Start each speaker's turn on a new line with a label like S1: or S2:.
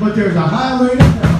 S1: but there's a highway to hell.